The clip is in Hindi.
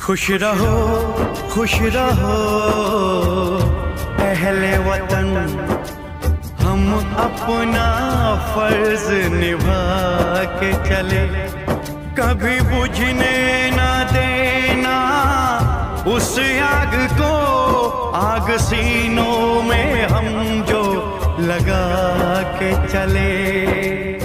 खुश रहो खुश रहो। पहले वतन हम अपना फ़र्ज़ निभा के चले। कभी बुझने ना देना उस आग को, आग सीनों में हम जो लगा के चले।